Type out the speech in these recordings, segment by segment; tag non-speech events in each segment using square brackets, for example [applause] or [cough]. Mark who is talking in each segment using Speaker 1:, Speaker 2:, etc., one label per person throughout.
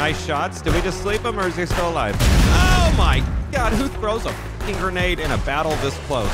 Speaker 1: Nice shots. Did we just sleep him or is he still alive? Oh my god, who throws a grenade in a battle this close?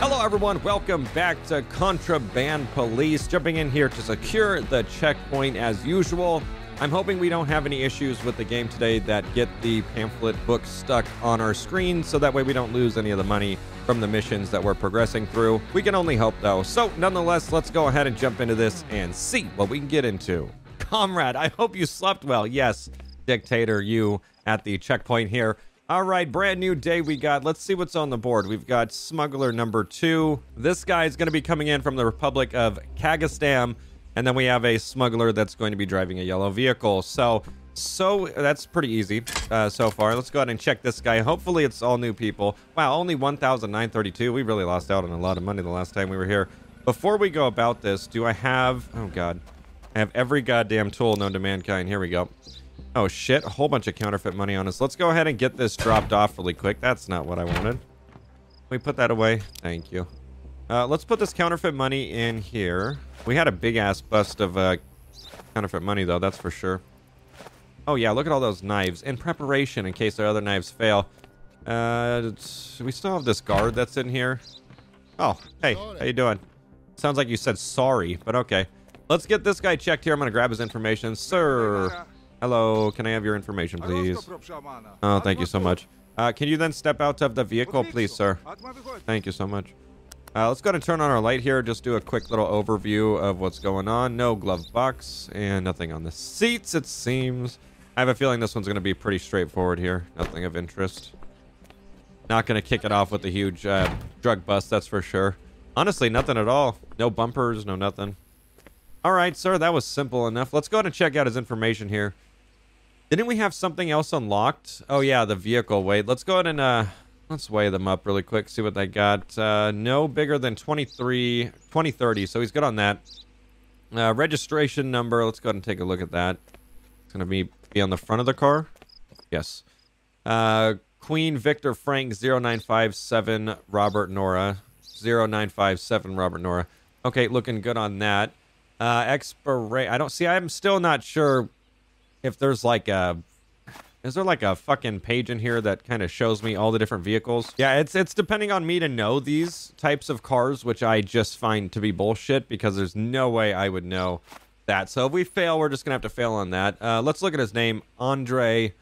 Speaker 1: Hello, everyone. Welcome back to Contraband Police. Jumping in here to secure the checkpoint as usual. I'm hoping we don't have any issues with the game today that get the pamphlet book stuck on our screen, so that way we don't lose any of the money from the missions that we're progressing through. We can only hope, though. So, nonetheless, let's go ahead and jump into this and see what we can get into. [laughs] Comrade, I hope you slept well. Yes, Dictator, you at the checkpoint here. All right, brand new day we got. Let's see what's on the board. We've got smuggler number two. This guy is going to be coming in from the Republic of Kagistan. And then we have a smuggler that's going to be driving a yellow vehicle. So, so that's pretty easy uh, so far. Let's go ahead and check this guy. Hopefully it's all new people. Wow, only 1,932. We really lost out on a lot of money the last time we were here. Before we go about this, do I have... Oh, God. I have every goddamn tool known to mankind. Here we go. Oh, shit. A whole bunch of counterfeit money on us. Let's go ahead and get this dropped off really quick. That's not what I wanted. We put that away? Thank you. Uh, let's put this counterfeit money in here. We had a big-ass bust of uh, counterfeit money, though. That's for sure. Oh, yeah. Look at all those knives. In preparation, in case our other knives fail. Uh, we still have this guard that's in here. Oh, hey. How you doing? Sounds like you said sorry, but okay. Let's get this guy checked here. I'm going to grab his information. Sir. Hello. Can I have your information, please? Oh, thank you so much. Uh, can you then step out of the vehicle, please, sir? Thank you so much. Uh, let's go ahead and turn on our light here. Just do a quick little overview of what's going on. No glove box and nothing on the seats, it seems. I have a feeling this one's going to be pretty straightforward here. Nothing of interest. Not going to kick it off with a huge uh, drug bust, that's for sure. Honestly, nothing at all. No bumpers, no nothing. All right, sir, that was simple enough. Let's go ahead and check out his information here. Didn't we have something else unlocked? Oh, yeah, the vehicle Wait, Let's go ahead and... Uh, Let's weigh them up really quick, see what they got. Uh, no bigger than 23, 2030, so he's good on that. Uh, registration number, let's go ahead and take a look at that. It's going to be, be on the front of the car. Yes. Uh, Queen Victor Frank 0957 Robert Nora. 0957 Robert Nora. Okay, looking good on that. Uh, expira I don't see, I'm still not sure if there's like a is there like a fucking page in here that kind of shows me all the different vehicles? Yeah, it's it's depending on me to know these types of cars, which I just find to be bullshit because there's no way I would know that. So if we fail, we're just gonna have to fail on that. Uh, let's look at his name, Andre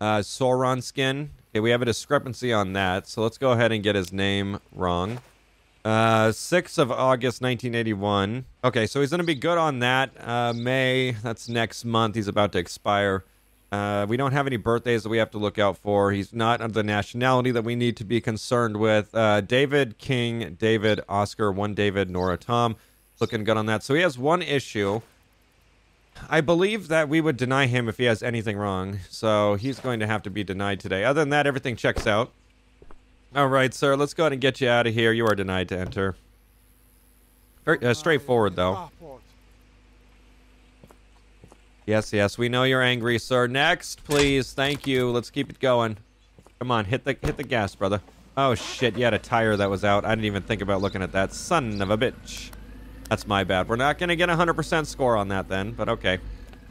Speaker 1: uh, Soronskin. Okay, we have a discrepancy on that, so let's go ahead and get his name wrong. Uh, 6th of August, 1981. Okay, so he's gonna be good on that. Uh, May, that's next month. He's about to expire. Uh, we don't have any birthdays that we have to look out for. He's not of the nationality that we need to be concerned with. Uh, David King, David Oscar, one David, Nora Tom. Looking good on that. So he has one issue. I believe that we would deny him if he has anything wrong. So he's going to have to be denied today. Other than that, everything checks out. All right, sir. Let's go ahead and get you out of here. You are denied to enter. Very uh, straightforward, though. Yes, yes, we know you're angry, sir. Next, please. Thank you. Let's keep it going. Come on, hit the hit the gas, brother. Oh shit, you had a tire that was out. I didn't even think about looking at that. Son of a bitch. That's my bad. We're not gonna get a hundred percent score on that then, but okay.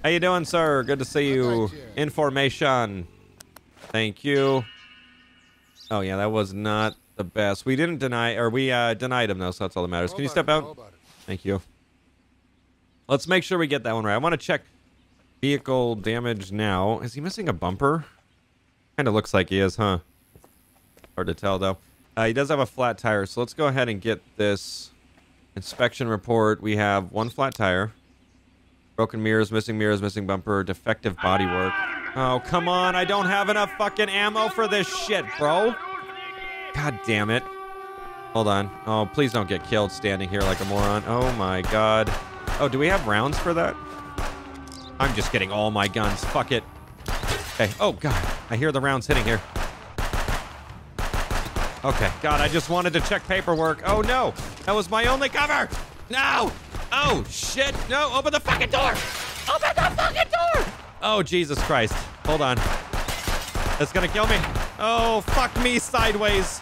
Speaker 1: How you doing, sir? Good to see you. Information. Thank you. Oh yeah, that was not the best. We didn't deny, or we uh, denied him though, so that's all that matters. Can you step out? Thank you. Let's make sure we get that one right. I want to check Vehicle damage now. Is he missing a bumper? Kind of looks like he is, huh? Hard to tell, though. Uh, he does have a flat tire, so let's go ahead and get this inspection report. We have one flat tire. Broken mirrors, missing mirrors, missing bumper, defective bodywork. Oh, come on. I don't have enough fucking ammo for this shit, bro. God damn it. Hold on. Oh, please don't get killed standing here like a moron. Oh, my God. Oh, do we have rounds for that? I'm just getting all my guns. Fuck it. Okay. Oh, God. I hear the rounds hitting here. Okay. God, I just wanted to check paperwork. Oh, no. That was my only cover. No. Oh, shit. No. Open the fucking door. Open the fucking door. Oh, Jesus Christ. Hold on. That's to kill me. Oh, fuck me sideways.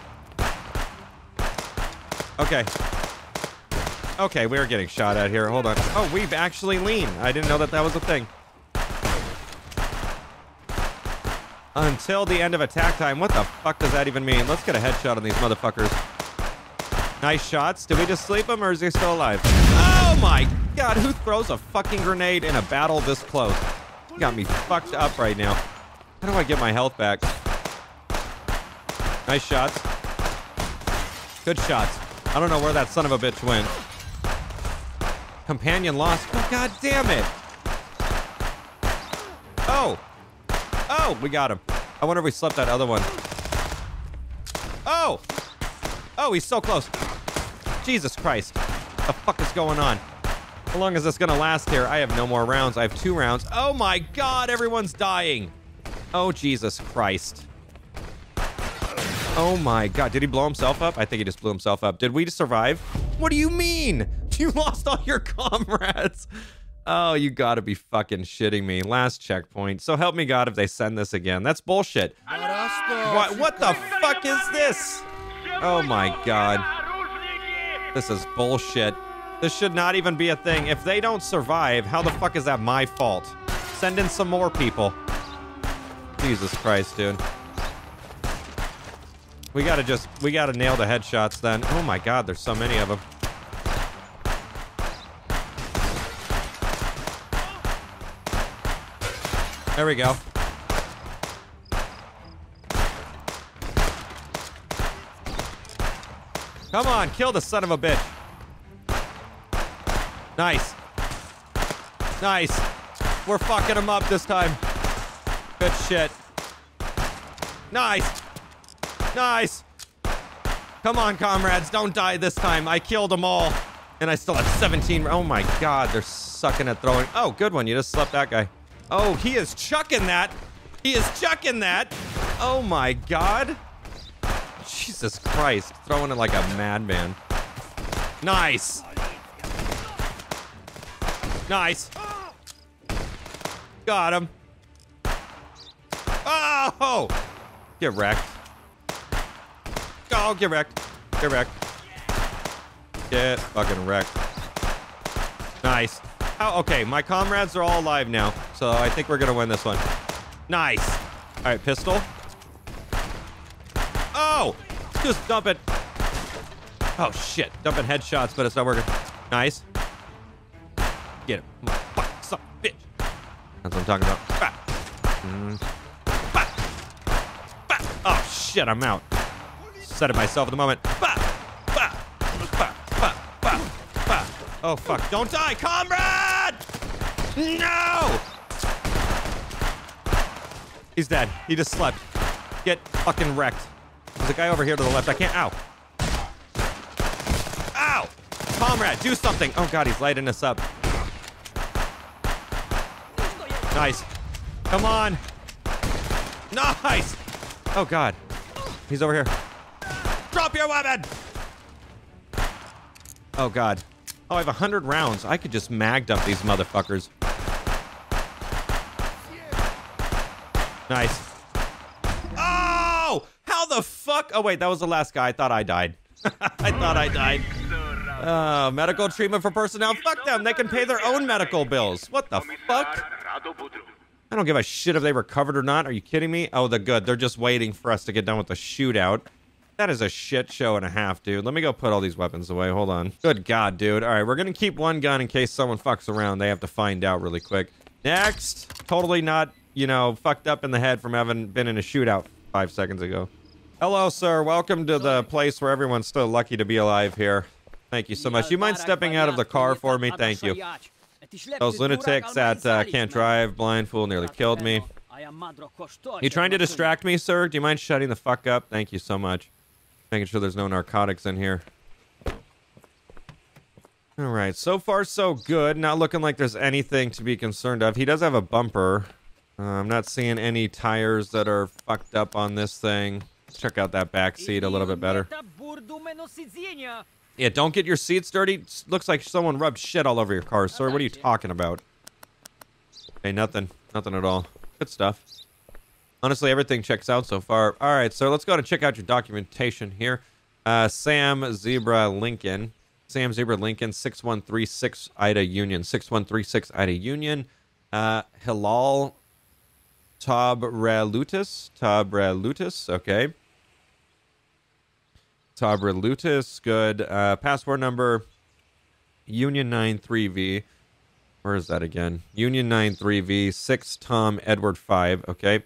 Speaker 1: Okay. Okay, we're getting shot at here. Hold on. Oh, we've actually lean. I didn't know that that was a thing. Until the end of attack time. What the fuck does that even mean? Let's get a headshot on these motherfuckers. Nice shots. Did we just sleep him or is he still alive? Oh my god, who throws a fucking grenade in a battle this close? You got me fucked up right now. How do I get my health back? Nice shots. Good shots. I don't know where that son of a bitch went. Companion lost. Oh, god damn it. Oh. Oh, we got him. I wonder if we slept that other one. Oh. Oh, he's so close. Jesus Christ. What the fuck is going on? How long is this gonna last here? I have no more rounds. I have two rounds. Oh my god, everyone's dying. Oh, Jesus Christ. Oh my god, did he blow himself up? I think he just blew himself up. Did we survive? What do you mean? You lost all your comrades. Oh, you gotta be fucking shitting me. Last checkpoint. So help me God if they send this again. That's bullshit. What, what the fuck is this? Oh my god. This is bullshit. This should not even be a thing. If they don't survive, how the fuck is that my fault? Send in some more people. Jesus Christ, dude. We gotta just, we gotta nail the headshots then. Oh my god, there's so many of them. There we go. Come on, kill the son of a bitch. Nice. Nice. We're fucking him up this time. Good shit. Nice. Nice. Come on, comrades. Don't die this time. I killed them all. And I still have 17. Oh my god, they're sucking at throwing. Oh, good one. You just slept that guy. Oh, he is chucking that. He is chucking that. Oh my god. Jesus Christ. Throwing it like a madman. Nice. Nice. Got him. Oh! Get wrecked. Oh, get wrecked. Get wrecked. Get fucking wrecked. Nice. Oh, okay, my comrades are all alive now, so I think we're gonna win this one. Nice. All right, pistol. Oh, just dump it. Oh shit, dumping headshots, but it's not working. Nice. Get him. Fuck, suck, bitch. That's what I'm talking about. Bah. Mm. Bah. Bah. Oh shit, I'm out. Set it myself at the moment. Oh fuck, don't die, comrade! No! He's dead. He just slept. Get fucking wrecked. There's a guy over here to the left. I can't. Ow. Ow! Comrade, do something. Oh god, he's lighting us up. Nice. Come on. Nice. Oh god. He's over here. Drop your weapon! Oh god. Oh, I have 100 rounds. I could just mag dump these motherfuckers. Nice. Oh! How the fuck? Oh, wait, that was the last guy. I thought I died. [laughs] I thought I died. Uh, medical treatment for personnel? Fuck them. They can pay their own medical bills. What the fuck? I don't give a shit if they recovered or not. Are you kidding me? Oh, they're good. They're just waiting for us to get done with the shootout. That is a shit show and a half, dude. Let me go put all these weapons away. Hold on. Good God, dude. All right, we're going to keep one gun in case someone fucks around. They have to find out really quick. Next. Totally not, you know, fucked up in the head from having been in a shootout five seconds ago. Hello, sir. Welcome to the place where everyone's still lucky to be alive here. Thank you so much. You mind stepping out of the car for me? Thank you. Those lunatics that uh, can't drive, blind fool, nearly killed me. You trying to distract me, sir? Do you mind shutting the fuck up? Thank you so much. Making sure there's no narcotics in here. Alright, so far so good. Not looking like there's anything to be concerned of. He does have a bumper. Uh, I'm not seeing any tires that are fucked up on this thing. Let's check out that back seat a little bit better. Yeah, don't get your seats dirty. Looks like someone rubbed shit all over your car, sir. What are you talking about? Hey, nothing. Nothing at all. Good stuff. Honestly, everything checks out so far. All right, so let's go and check out your documentation here. Uh, Sam Zebra Lincoln. Sam Zebra Lincoln, 6136 Ida Union. 6136 Ida Union. Uh, Hilal Tabrelutis. Tabrelutis, okay. Tabrelutis, good. Uh, passport number Union 93V. Where is that again? Union 93V, 6 Tom Edward 5, okay.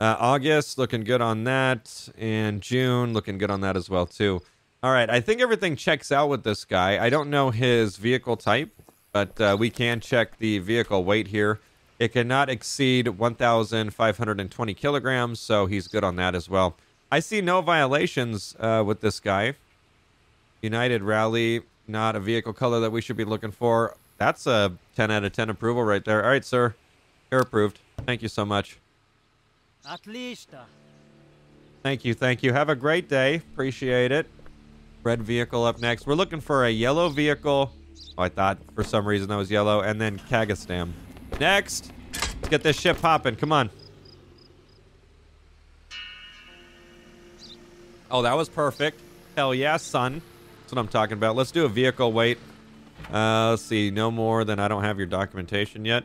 Speaker 1: Uh, August, looking good on that. And June, looking good on that as well, too. All right, I think everything checks out with this guy. I don't know his vehicle type, but uh, we can check the vehicle weight here. It cannot exceed 1,520 kilograms, so he's good on that as well. I see no violations uh, with this guy. United Rally, not a vehicle color that we should be looking for. That's a 10 out of 10 approval right there. All right, sir. You're approved. Thank you so much.
Speaker 2: At least.
Speaker 1: Thank you, thank you. Have a great day. Appreciate it. Red vehicle up next. We're looking for a yellow vehicle. Oh, I thought for some reason that was yellow. And then Kagistan. Next. Let's get this ship popping. Come on. Oh, that was perfect. Hell yeah, son. That's what I'm talking about. Let's do a vehicle weight. Uh, let's see. No more than I don't have your documentation yet.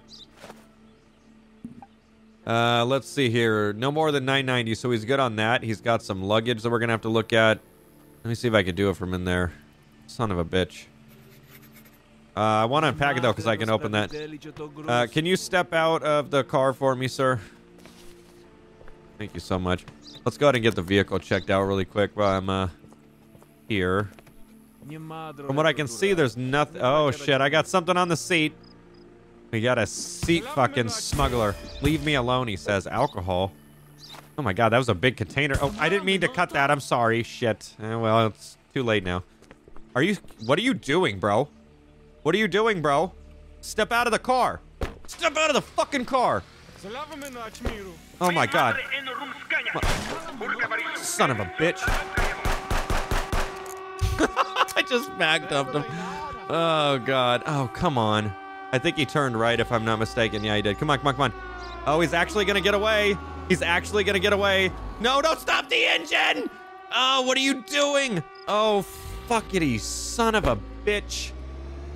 Speaker 1: Uh, let's see here. No more than 990, so he's good on that. He's got some luggage that we're going to have to look at. Let me see if I can do it from in there. Son of a bitch. Uh, I want to unpack it, though, because I can open that. Uh, can you step out of the car for me, sir? Thank you so much. Let's go ahead and get the vehicle checked out really quick while I'm uh, here. From what I can see, there's nothing. Oh, shit. I got something on the seat. We got a seat fucking smuggler. Leave me alone, he says. Alcohol. Oh my god, that was a big container. Oh, I didn't mean to cut that. I'm sorry. Shit. Eh, well, it's too late now. Are you... What are you doing, bro? What are you doing, bro? Step out of the car. Step out of the fucking car. Oh my god. Son of a bitch. [laughs] I just backed up him. Oh god. Oh, come on. I think he turned right, if I'm not mistaken. Yeah, he did. Come on, come on, come on. Oh, he's actually to get away. He's actually to get away. No, don't stop the engine. Oh, what are you doing? Oh, fuckity son of a bitch.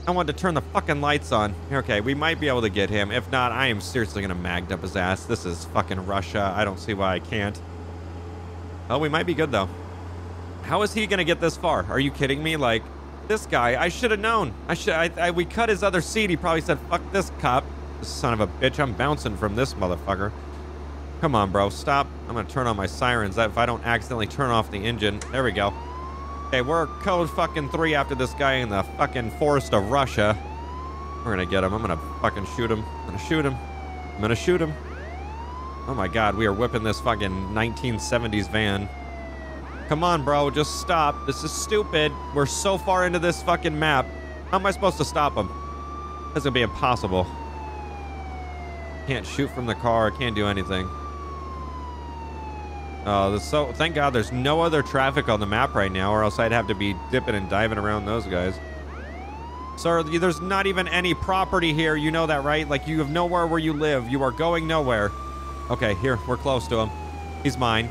Speaker 1: I wanted to turn the fucking lights on. Okay, we might be able to get him. If not, I am seriously going to mag up his ass. This is fucking Russia. I don't see why I can't. Oh, we might be good, though. How is he going to get this far? Are you kidding me? Like, this guy, I should have known. I should. I, I, we cut his other seat. He probably said, "Fuck this cop, son of a bitch. I'm bouncing from this motherfucker." Come on, bro. Stop. I'm gonna turn on my sirens. If I don't accidentally turn off the engine. There we go. Okay, we're code fucking three after this guy in the fucking forest of Russia. We're gonna get him. I'm gonna fucking shoot him. I'm gonna shoot him. I'm gonna shoot him. Oh my god, we are whipping this fucking 1970s van. Come on, bro. Just stop. This is stupid. We're so far into this fucking map. How am I supposed to stop him? That's gonna be impossible. Can't shoot from the car. Can't do anything. Oh, so thank God there's no other traffic on the map right now, or else I'd have to be dipping and diving around those guys. Sir, there's not even any property here. You know that, right? Like, you have nowhere where you live. You are going nowhere. Okay, here. We're close to him. He's mine.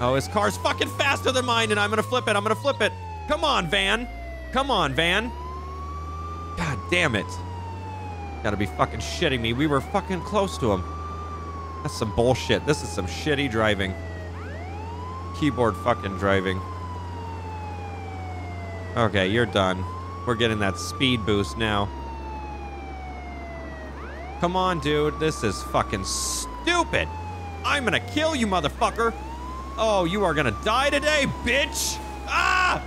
Speaker 1: Oh, his car's fucking faster than mine, and I'm gonna flip it. I'm gonna flip it. Come on, van. Come on, van. God damn it. Gotta be fucking shitting me. We were fucking close to him. That's some bullshit. This is some shitty driving. Keyboard fucking driving. Okay, you're done. We're getting that speed boost now. Come on, dude. This is fucking stupid. I'm gonna kill you, motherfucker. Oh, you are gonna die today, bitch! Ah!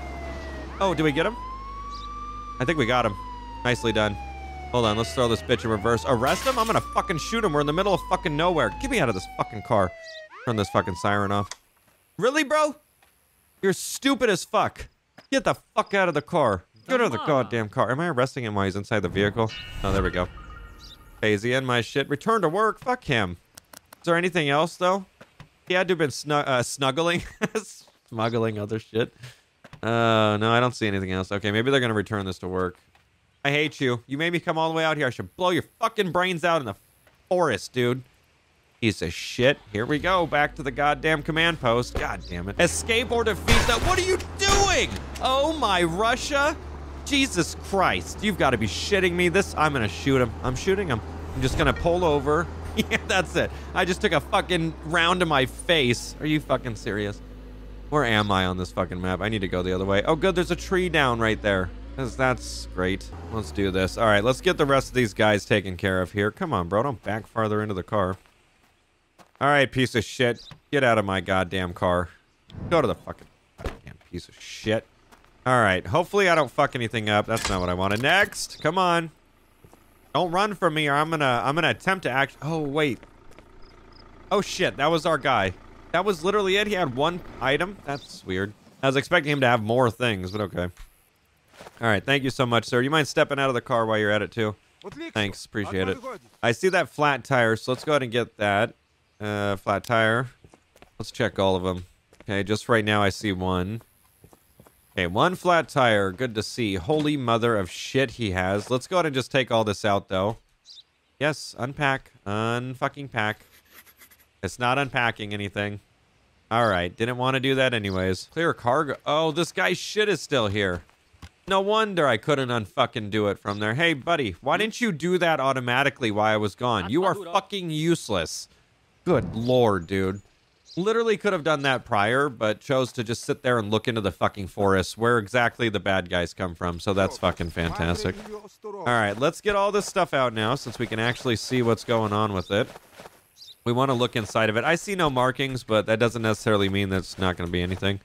Speaker 1: Oh, do we get him? I think we got him. Nicely done. Hold on, let's throw this bitch in reverse. Arrest him? I'm gonna fucking shoot him. We're in the middle of fucking nowhere. Get me out of this fucking car. Turn this fucking siren off. Really, bro? You're stupid as fuck. Get the fuck out of the car. Get out of the goddamn car. Am I arresting him while he's inside the vehicle? Oh, there we go. Hey, is in my shit? Return to work? Fuck him. Is there anything else, though? He had to have been snu uh, snuggling, [laughs] smuggling other shit. Uh, no, I don't see anything else. Okay, maybe they're gonna return this to work. I hate you. You made me come all the way out here. I should blow your fucking brains out in the forest, dude. Piece of shit. Here we go. Back to the goddamn command post. God damn it. Escape or defeat the... What are you doing? Oh my Russia. Jesus Christ. You've got to be shitting me. This, I'm going to shoot him. I'm shooting him. I'm just going to pull over. [laughs] yeah, that's it. I just took a fucking round to my face. Are you fucking serious? Where am I on this fucking map? I need to go the other way. Oh, good. There's a tree down right there. That's great. Let's do this. All right, let's get the rest of these guys taken care of here. Come on, bro. Don't back farther into the car. All right, piece of shit. Get out of my goddamn car. Go to the fucking goddamn piece of shit. All right. Hopefully I don't fuck anything up. That's not what I wanted. Next. Come on. Don't run from me or I'm gonna I'm gonna attempt to act oh wait. Oh shit, that was our guy. That was literally it. He had one item. That's weird. I was expecting him to have more things, but okay. All right, thank you so much, sir. You mind stepping out of the car while you're at it too? Thanks, appreciate it. I see that flat tire, so let's go ahead and get that. Uh, flat tire. Let's check all of them. Okay, just right now I see one. Okay, one flat tire. Good to see. Holy mother of shit he has. Let's go ahead and just take all this out, though. Yes, unpack. Unfucking pack. It's not unpacking anything. All right, didn't want to do that anyways. Clear cargo. Oh, this guy's shit is still here. No wonder I couldn't unfucking do it from there. Hey, buddy, why didn't you do that automatically while I was gone? You are fucking useless. Good lord, dude. Literally could have done that prior, but chose to just sit there and look into the fucking forest where exactly the bad guys come from. So that's fucking fantastic. All right, let's get all this stuff out now since we can actually see what's going on with it. We want to look inside of it. I see no markings, but that doesn't necessarily mean that's not going to be anything.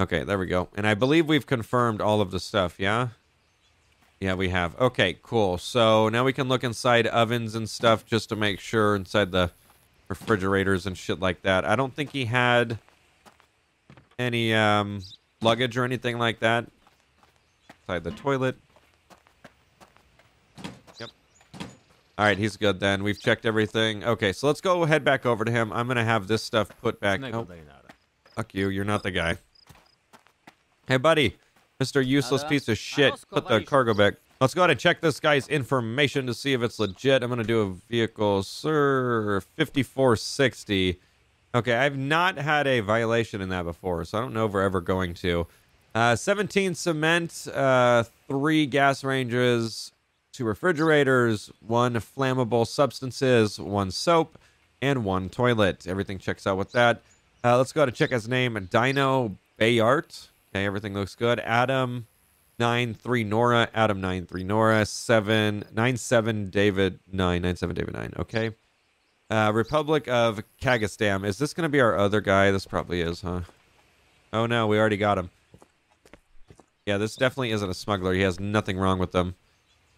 Speaker 1: Okay, there we go. And I believe we've confirmed all of the stuff, yeah? Yeah, we have. Okay, cool. So now we can look inside ovens and stuff just to make sure inside the refrigerators and shit like that. I don't think he had any um, luggage or anything like that. Inside the toilet. Yep. All right, he's good then. We've checked everything. Okay, so let's go head back over to him. I'm going to have this stuff put back. Oh, fuck you. You're not the guy. Hey, buddy. Mr. Useless piece of shit. Put the cargo back. Let's go ahead and check this guy's information to see if it's legit. I'm going to do a vehicle, sir, 5460. Okay, I've not had a violation in that before, so I don't know if we're ever going to. Uh, 17 cement, uh, three gas ranges, two refrigerators, one flammable substances, one soap, and one toilet. Everything checks out with that. Uh, let's go ahead and check his name, Dino Bayart. Okay, everything looks good. Adam nine three Nora, Adam nine three Nora, seven nine seven David nine nine seven David nine. Okay. Uh, Republic of Kagistan. Is this gonna be our other guy? This probably is, huh? Oh no, we already got him. Yeah, this definitely isn't a smuggler. He has nothing wrong with them.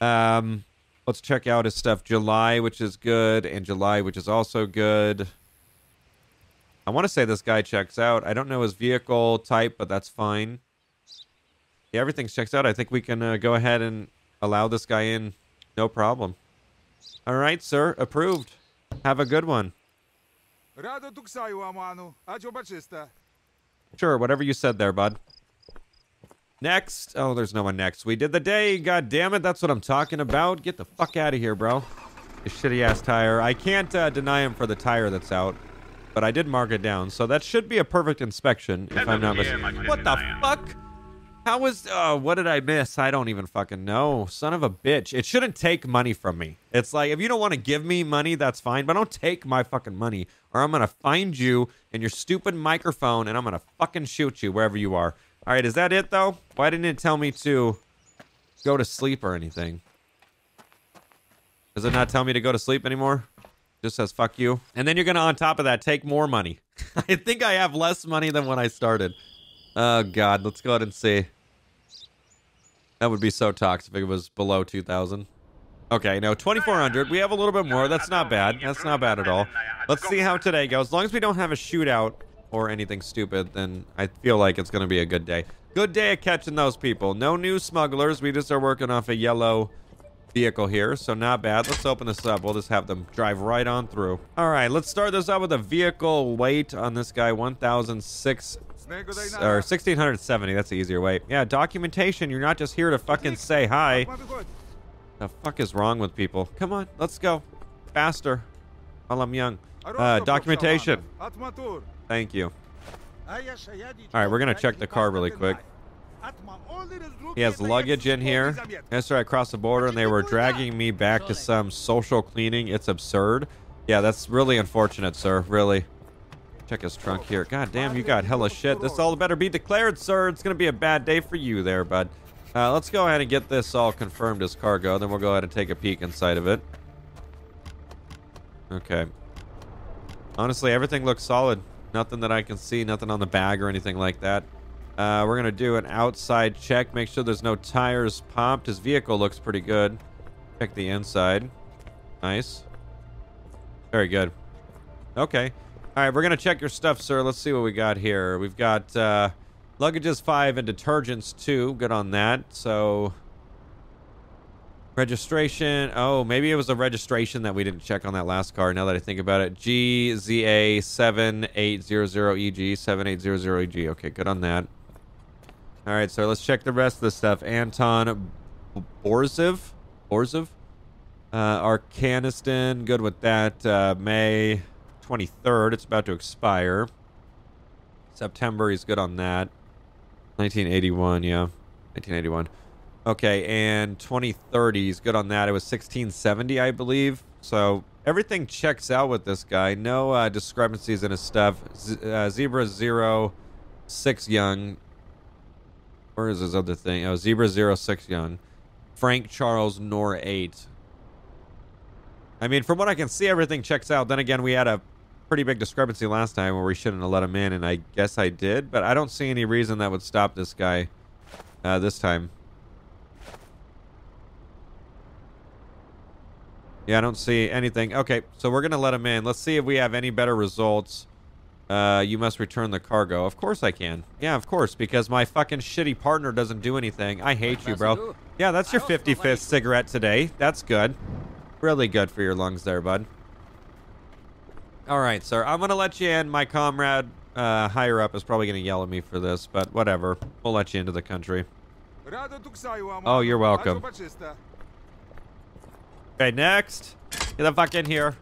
Speaker 1: Um, let's check out his stuff. July, which is good, and July, which is also good. I want to say this guy checks out. I don't know his vehicle type, but that's fine. Yeah, everything's checks out. I think we can uh, go ahead and allow this guy in. No problem. All right, sir. Approved. Have a good one. Sure, whatever you said there, bud. Next. Oh, there's no one next. We did the day. God damn it. That's what I'm talking about. Get the fuck out of here, bro. This shitty ass tire. I can't uh, deny him for the tire that's out, but I did mark it down. So that should be a perfect inspection, if I'm not mistaken. What the fuck? How was, uh, what did I miss? I don't even fucking know. Son of a bitch. It shouldn't take money from me. It's like, if you don't want to give me money, that's fine, but don't take my fucking money or I'm going to find you and your stupid microphone and I'm going to fucking shoot you wherever you are. All right, is that it though? Why didn't it tell me to go to sleep or anything? Does it not tell me to go to sleep anymore? Just says fuck you. And then you're going to, on top of that, take more money. [laughs] I think I have less money than when I started. Oh, God. Let's go ahead and see. That would be so toxic if it was below 2,000. Okay, no, 2,400. We have a little bit more. That's not bad. That's not bad at all. Let's see how today goes. As long as we don't have a shootout or anything stupid, then I feel like it's going to be a good day. Good day at catching those people. No new smugglers. We just are working off a yellow vehicle here, so not bad. Let's open this up. We'll just have them drive right on through. All right, let's start this out with a vehicle weight on this guy, 1,006 or 1670. That's the easier way. Yeah, documentation. You're not just here to fucking say hi. The fuck is wrong with people? Come on, let's go. Faster. While I'm young. Uh, documentation. Thank you. All right, we're going to check the car really quick. He has luggage in here. Yesterday I crossed the border and they were dragging me back to some social cleaning. It's absurd. Yeah, that's really unfortunate, sir. Really. Check his trunk here. God damn, you got hella shit. This all better be declared, sir. It's going to be a bad day for you there, bud. Uh, let's go ahead and get this all confirmed as cargo. Then we'll go ahead and take a peek inside of it. Okay. Honestly, everything looks solid. Nothing that I can see. Nothing on the bag or anything like that. Uh, we're going to do an outside check. Make sure there's no tires popped. His vehicle looks pretty good. Check the inside. Nice. Very good. Okay. All right, we're going to check your stuff, sir. Let's see what we got here. We've got uh, luggages 5 and detergents 2. Good on that. So, registration. Oh, maybe it was a registration that we didn't check on that last car, now that I think about it. GZA7800EG, 7800EG. Okay, good on that. All right, so let's check the rest of the stuff. Anton Borzev. Borzev? Uh, Arcaniston, good with that. Uh, May 23rd, it's about to expire. September, he's good on that. 1981, yeah. 1981. Okay, and 2030, he's good on that. It was 1670, I believe. So everything checks out with this guy. No uh, discrepancies in his stuff. Z uh, Zebra Zero Six Young. Where is his other thing? Oh, Zebra Zero Six Young. Frank Charles Nor 8. I mean, from what I can see, everything checks out. Then again, we had a pretty big discrepancy last time where we shouldn't have let him in, and I guess I did. But I don't see any reason that would stop this guy uh, this time. Yeah, I don't see anything. Okay, so we're going to let him in. Let's see if we have any better results. Uh, you must return the cargo. Of course I can. Yeah, of course, because my fucking shitty partner doesn't do anything. I hate you, bro. Yeah, that's your 55th cigarette today. That's good. Really good for your lungs there, bud. All right, sir. I'm going to let you in. My comrade uh, higher up is probably going to yell at me for this, but whatever. We'll let you into the country. Oh, you're welcome. Okay, next. Get the fuck in here.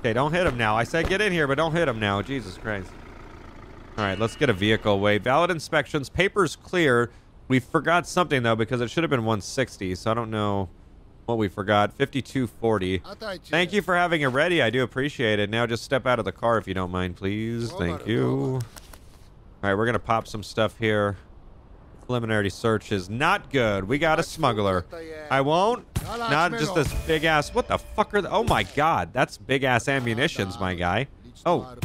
Speaker 1: Okay, don't hit him now. I said get in here, but don't hit him now. Jesus Christ. All right, let's get a vehicle away. Valid inspections. Papers clear. We forgot something, though, because it should have been 160, so I don't know what we forgot. 5240. Thank you for having it ready. I do appreciate it. Now just step out of the car if you don't mind, please. Thank you. All right, we're going to pop some stuff here. Preliminary search is not good. We got a smuggler. I won't. Not just this big ass. What the fuck are the, Oh my god. That's big ass ammunitions, my guy. Oh.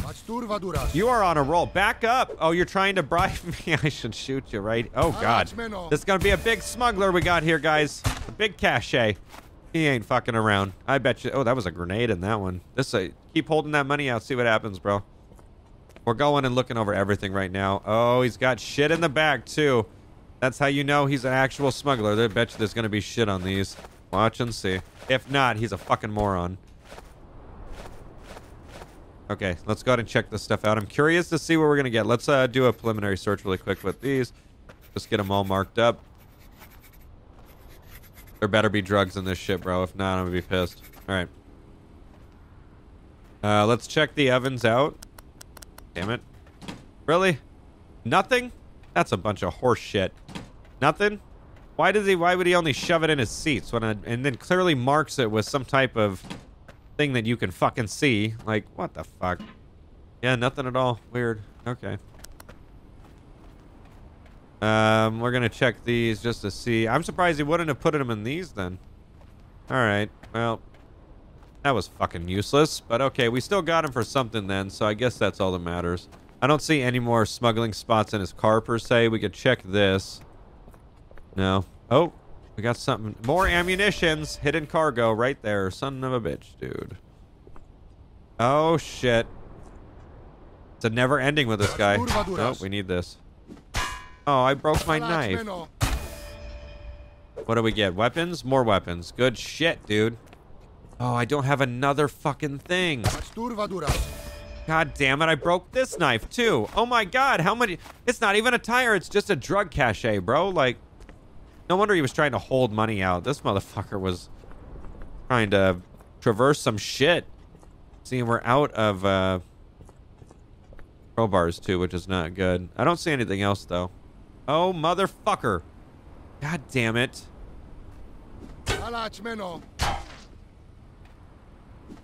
Speaker 1: You are on a roll. Back up. Oh, you're trying to bribe [laughs] me. I should shoot you, right? Oh, God. This is going to be a big smuggler we got here, guys. A big cache. He ain't fucking around. I bet you. Oh, that was a grenade in that one. This uh, Keep holding that money out. See what happens, bro. We're going and looking over everything right now. Oh, he's got shit in the back, too. That's how you know he's an actual smuggler. I bet you there's going to be shit on these. Watch and see. If not, he's a fucking moron. Okay, let's go ahead and check this stuff out. I'm curious to see what we're going to get. Let's uh, do a preliminary search really quick with these. Just get them all marked up. There better be drugs in this shit, bro. If not, I'm going to be pissed. All right. Uh, let's check the ovens out. Damn it. Really? Nothing? That's a bunch of horse shit. Nothing? Why does he? Why would he only shove it in his seats when? A, and then clearly marks it with some type of thing that you can fucking see. Like, what the fuck? Yeah, nothing at all. Weird. Okay. Um, we're gonna check these just to see. I'm surprised he wouldn't have put them in these then. All right. Well, that was fucking useless. But okay, we still got him for something then, so I guess that's all that matters. I don't see any more smuggling spots in his car per se. We could check this. No. Oh, we got something. More ammunitions. Hidden cargo right there. Son of a bitch, dude. Oh, shit. It's a never ending with this guy. Oh, we need this. Oh, I broke my knife. What do we get? Weapons? More weapons. Good shit, dude. Oh, I don't have another fucking thing. God damn it, I broke this knife too. Oh my god, how many? It's not even a tire, it's just a drug cache, bro. Like, no wonder he was trying to hold money out. This motherfucker was trying to traverse some shit. See, we're out of uh, Crowbars too, which is not good. I don't see anything else though. Oh, motherfucker. God damn it.
Speaker 3: Alaçmeno.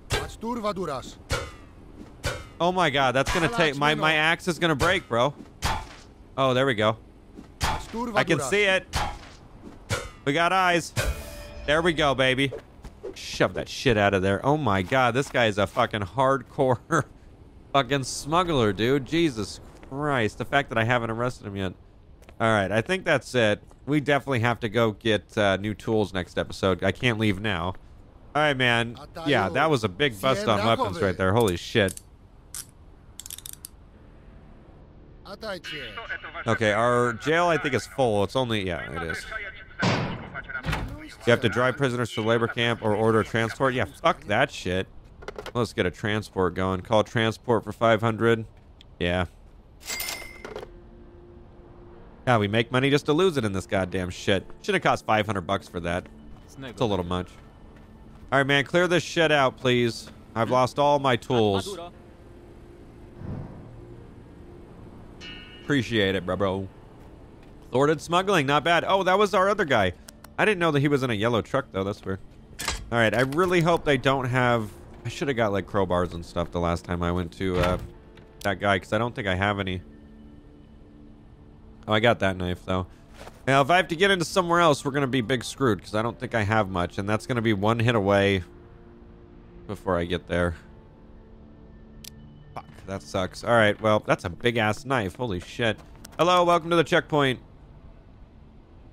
Speaker 3: Asturva duras.
Speaker 1: Oh my god, that's gonna take my my axe is gonna break, bro. Oh, there we go. I can see it. We got eyes. There we go, baby. Shove that shit out of there. Oh my god, this guy is a fucking hardcore [laughs] fucking smuggler, dude. Jesus Christ. The fact that I haven't arrested him yet. All right, I think that's it. We definitely have to go get uh, new tools next episode. I can't leave now. All right, man. Yeah, that was a big bust on weapons right there. Holy shit. Okay, our jail I think is full. It's only yeah, it is. You have to drive prisoners to labor camp or order a transport. Yeah, fuck that shit. Let's get a transport going. Call transport for 500. Yeah. Yeah, we make money just to lose it in this goddamn shit. Should have cost 500 bucks for that. It's a little much. All right, man, clear this shit out, please. I've lost all my tools. Appreciate it, bro, bro. Thwarted smuggling, not bad. Oh, that was our other guy. I didn't know that he was in a yellow truck, though. That's weird. All right, I really hope they don't have... I should have got, like, crowbars and stuff the last time I went to uh, that guy, because I don't think I have any. Oh, I got that knife, though. Now, if I have to get into somewhere else, we're going to be big screwed, because I don't think I have much, and that's going to be one hit away before I get there. Fuck, that sucks. All right, well, that's a big-ass knife. Holy shit. Hello, welcome to the checkpoint.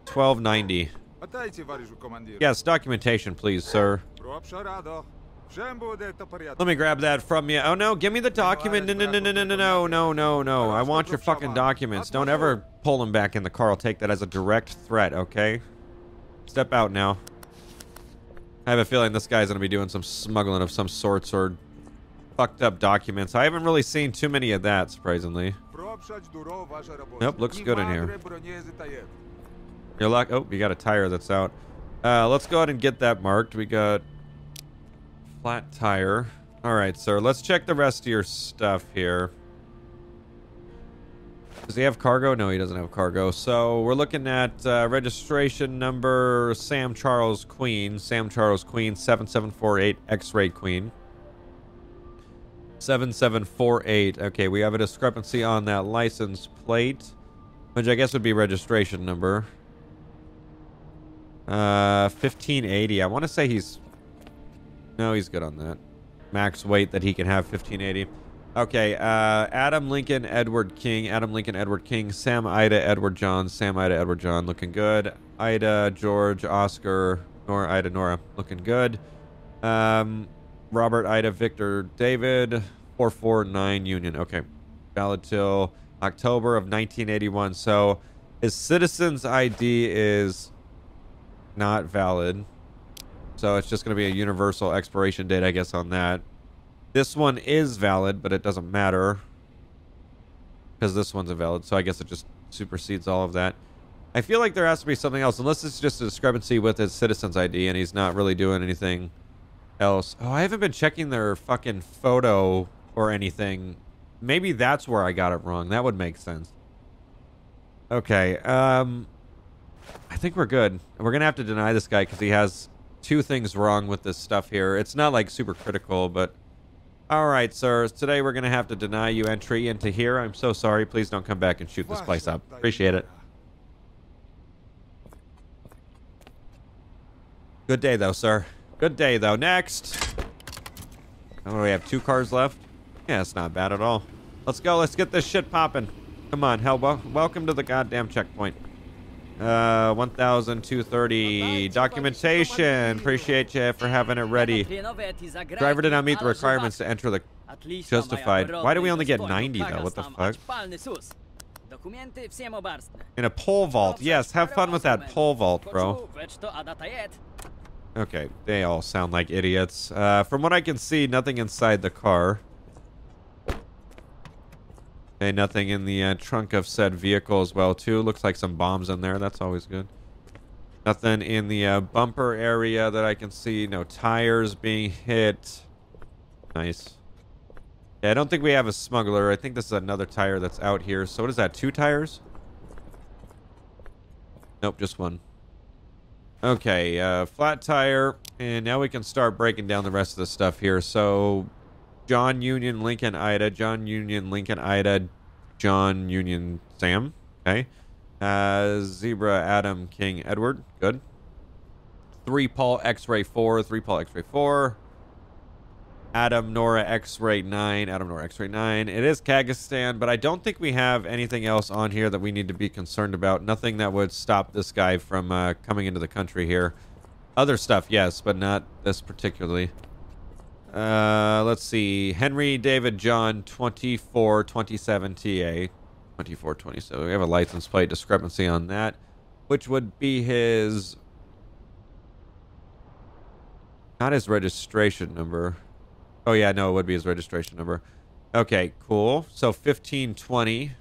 Speaker 1: 1290.
Speaker 4: Witajcie, Wariszu Komandir.
Speaker 1: Yes, documentation, please, sir.
Speaker 4: Proszę rado. Všem bude to poriadku.
Speaker 1: Let me grab that from you. Oh, no, give me the document. No, no, no, no, no, no, no, no, no. I want your fucking documents. Don't ever pull them back in the car. I'll take that as a direct threat, okay? Step out now. I have a feeling this guy's going to be doing some smuggling of some sorts or fucked up documents. I haven't really seen too many of that, surprisingly.
Speaker 4: Proprzeć duro wasze robocze.
Speaker 1: Nope, looks good in here. You're luck. Oh, you got a tire that's out. Uh, let's go ahead and get that marked. We got flat tire. All right, sir. Let's check the rest of your stuff here. Does he have cargo? No, he doesn't have cargo. So we're looking at uh, registration number Sam Charles Queen. Sam Charles Queen 7748 X-ray Queen. 7748. Okay, we have a discrepancy on that license plate, which I guess would be registration number. Uh, 1580. I want to say he's... No, he's good on that. Max weight that he can have 1580. Okay, uh, Adam Lincoln, Edward King, Adam Lincoln, Edward King, Sam Ida, Edward John, Sam Ida, Edward John, looking good. Ida, George, Oscar, Nora, Ida, Nora, looking good. Um, Robert, Ida, Victor, David, 449 Union. Okay, valid till October of 1981. So his citizen's ID is not valid. So it's just going to be a universal expiration date, I guess, on that. This one is valid, but it doesn't matter because this one's invalid. So I guess it just supersedes all of that. I feel like there has to be something else, unless it's just a discrepancy with his citizen's ID and he's not really doing anything else. Oh, I haven't been checking their fucking photo or anything. Maybe that's where I got it wrong. That would make sense. Okay. Um, I think we're good. We're gonna have to deny this guy because he has two things wrong with this stuff here. It's not like super critical, but all right, sir. Today we're gonna have to deny you entry into here. I'm so sorry. Please don't come back and shoot this place up. Appreciate it. Good day, though, sir. Good day, though. Next. Oh, we have two cars left. Yeah, it's not bad at all. Let's go. Let's get this shit popping. Come on, hell. Welcome to the goddamn checkpoint. Uh, 1,230. Documentation. Appreciate you for having it ready. Driver did not meet the requirements to enter the... Justified. Why do we only get 90, though? What the fuck? In a pole vault. Yes, have fun with that pole vault, bro. Okay, they all sound like idiots. Uh, from what I can see, nothing inside the car. Nothing in the uh, trunk of said vehicle as well, too. Looks like some bombs in there. That's always good. Nothing in the uh, bumper area that I can see. No tires being hit. Nice. Yeah, I don't think we have a smuggler. I think this is another tire that's out here. So what is that? Two tires? Nope, just one. Okay, uh, flat tire. And now we can start breaking down the rest of the stuff here. So John Union, Lincoln, Ida. John Union, Lincoln, Ida. John Union, Sam. Okay. Uh, Zebra, Adam, King, Edward. Good. Three Paul, X-Ray 4. Three Paul, X-Ray 4. Adam Nora X-Ray 9. Adam Nora X-Ray 9. It is Kagistan, but I don't think we have anything else on here that we need to be concerned about. Nothing that would stop this guy from uh, coming into the country here. Other stuff, yes, but not this particularly. Uh, let's see. Henry David John 2427 TA. 2427. We have a license plate discrepancy on that, which would be his. Not his registration number. Oh, yeah, no, it would be his registration number. Okay, cool. So 1520.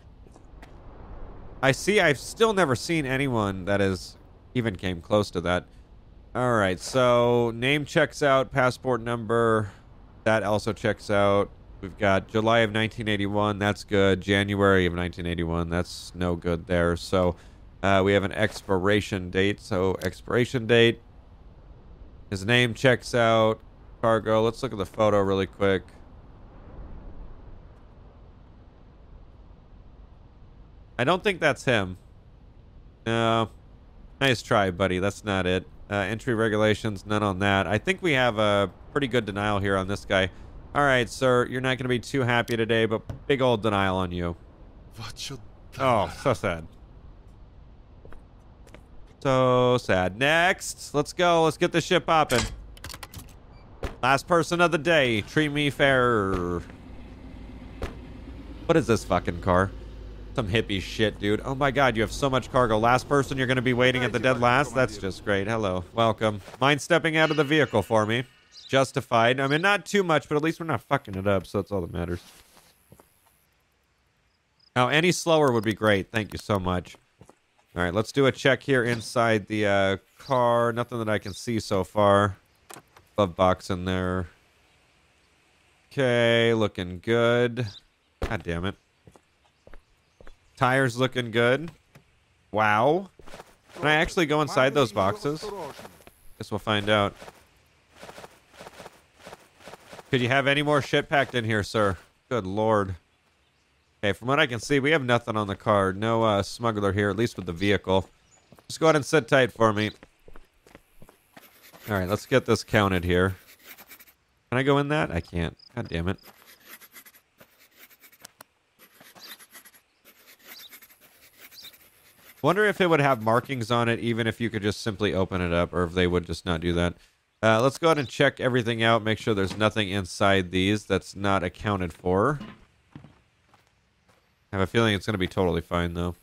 Speaker 1: I see I've still never seen anyone that is even came close to that. All right, so name checks out, passport number, that also checks out. We've got July of 1981, that's good. January of 1981, that's no good there. So uh, we have an expiration date. So expiration date. His name checks out. Cargo. Let's look at the photo really quick. I don't think that's him. No. Nice try, buddy. That's not it. Uh, entry regulations, none on that. I think we have a pretty good denial here on this guy. All right, sir. You're not going to be too happy today, but big old denial on you. Oh, so sad. So sad. Next. Let's go. Let's get this ship popping. Last person of the day. Treat me fair. What is this fucking car? Some hippie shit, dude. Oh my god, you have so much cargo. Last person you're going to be waiting at the dead last? That's just great. Hello. Welcome. Mind stepping out of the vehicle for me? Justified. I mean, not too much, but at least we're not fucking it up, so that's all that matters. Now, any slower would be great. Thank you so much. All right, let's do a check here inside the uh, car. Nothing that I can see so far. Glove box in there. Okay, looking good. God damn it. Tires looking good. Wow. Can I actually go inside those boxes? Guess we'll find out. Could you have any more shit packed in here, sir? Good lord. Okay, from what I can see, we have nothing on the card. No uh, smuggler here, at least with the vehicle. Just go ahead and sit tight for me. All right, let's get this counted here. Can I go in that? I can't. God damn it. Wonder if it would have markings on it, even if you could just simply open it up, or if they would just not do that. Uh, let's go ahead and check everything out. Make sure there's nothing inside these that's not accounted for. I have a feeling it's going to be totally fine, though.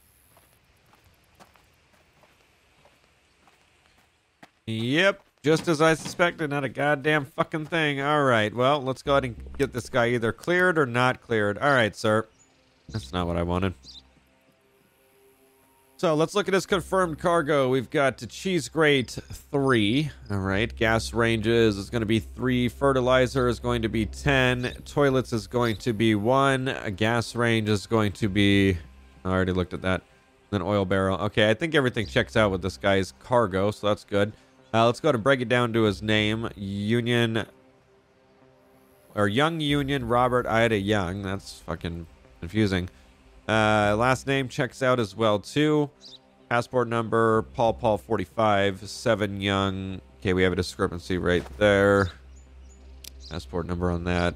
Speaker 1: Yep, just as I suspected, not a goddamn fucking thing. All right, well, let's go ahead and get this guy either cleared or not cleared. All right, sir. That's not what I wanted. So let's look at his confirmed cargo. We've got to cheese grate three. All right. Gas ranges is going to be three. Fertilizer is going to be 10. Toilets is going to be one. A gas range is going to be. I already looked at that. Then oil barrel. Okay. I think everything checks out with this guy's cargo. So that's good. Uh, let's go and break it down to his name. Union. Or Young Union Robert Ida Young. That's fucking confusing. Uh, last name checks out as well too. Passport number Paul Paul 45 7 Young. Okay, we have a discrepancy right there. Passport number on that.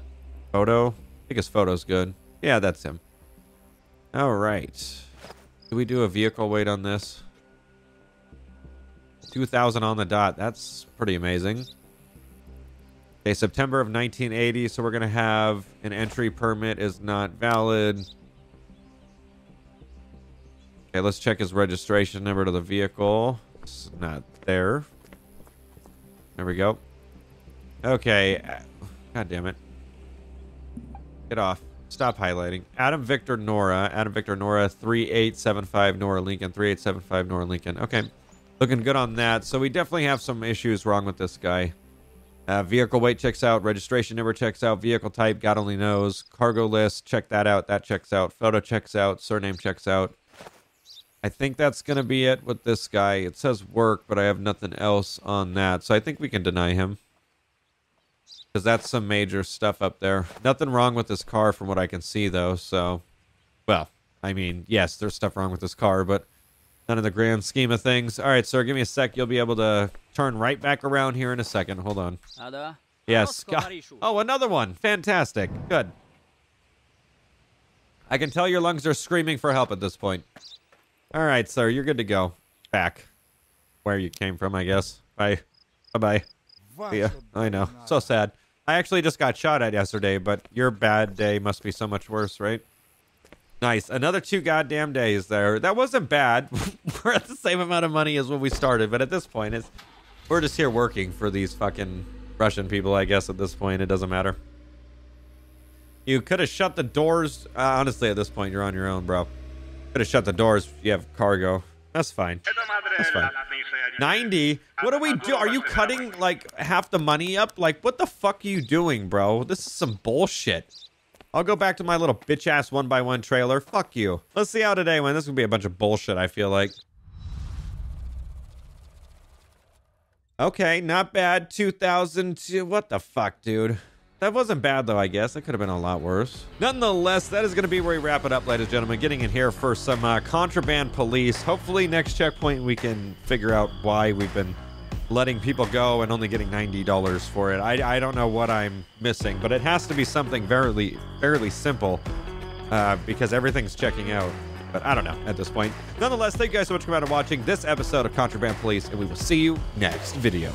Speaker 1: Photo. I think his photo's good. Yeah, that's him. All right. Do we do a vehicle weight on this? 2,000 on the dot. That's pretty amazing. Okay, September of 1980. So we're going to have an entry permit is not valid. Okay, let's check his registration number to the vehicle. It's not there. There we go. Okay. God damn it. Get off. Stop highlighting. Adam Victor Nora. Adam Victor Nora 3875 Nora Lincoln. 3875 Nora Lincoln. Okay. Looking good on that. So we definitely have some issues wrong with this guy. Uh, vehicle weight checks out. Registration number checks out. Vehicle type, God only knows. Cargo list, check that out. That checks out. Photo checks out. Surname checks out. I think that's going to be it with this guy. It says work, but I have nothing else on that. So I think we can deny him. Because that's some major stuff up there. Nothing wrong with this car from what I can see, though. So, well, I mean, yes, there's stuff wrong with this car, but none in the grand scheme of things. All right, sir, give me a sec. You'll be able to turn right back around here in a second. Hold on. Yes. God- Oh, another one. Fantastic. Good. I can tell your lungs are screaming for help at this point. All right, sir, you're good to go. Back where you came from, I guess. Bye. Bye-bye. Yeah, I know. So sad. I actually just got shot at yesterday, but your bad day must be so much worse, right? Nice. Another two goddamn days there. That wasn't bad. [laughs] we're at the same amount of money as when we started, but at this point, it's we're just here working for these fucking Russian people, I guess, at this point. It doesn't matter. You could have shut the doors. Uh, honestly, at this point, you're on your own, bro. Could have shut the doors. You have cargo. That's fine. That's fine. 90? What do we do? Are you cutting, like, half the money up? Like, what the fuck are you doing, bro? This is some bullshit. I'll go back to my little bitch-ass one-by-one trailer. Fuck you. Let's see how today went. This is gonna be a bunch of bullshit, I feel like. Okay, not bad. 2002. What the fuck, dude? That wasn't bad, though, I guess. That could have been a lot worse. Nonetheless, that is going to be where we wrap it up, ladies and gentlemen. Getting in here for some uh, contraband police. Hopefully, next checkpoint, we can figure out why we've been letting people go and only getting $90 for it. I, I don't know what I'm missing, but it has to be something fairly, fairly simple uh, because everything's checking out. But I don't know at this point. Nonetheless, thank you guys so much for coming out and watching this episode of Contraband Police, and we will see you next video.